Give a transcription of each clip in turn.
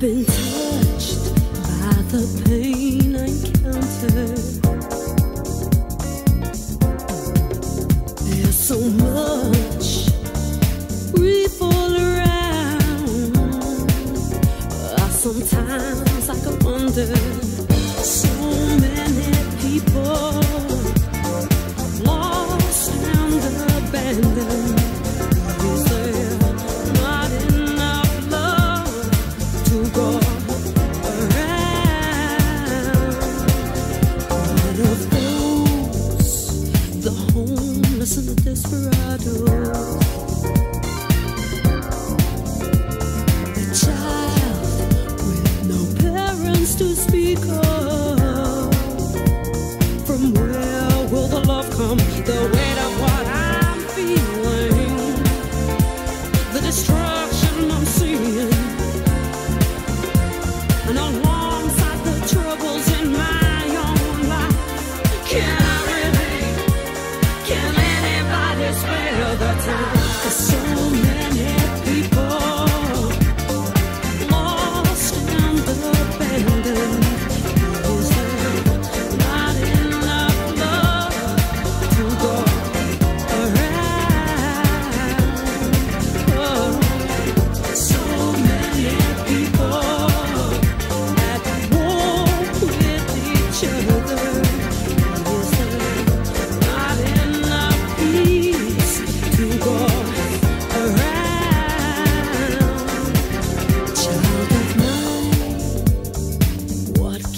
been touched by the pain I encountered. There's so much around. I sometimes I wonder. So many people. speak of.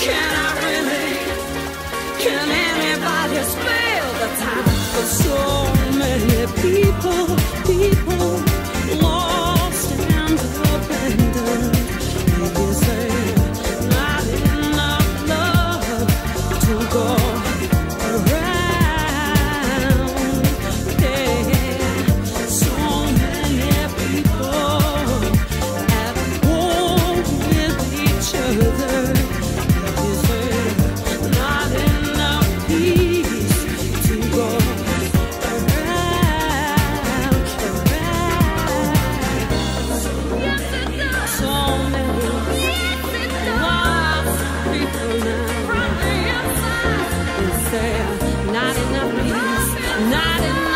Can I really? Can anybody spare the time for so many people? Not enough peace. Not enough.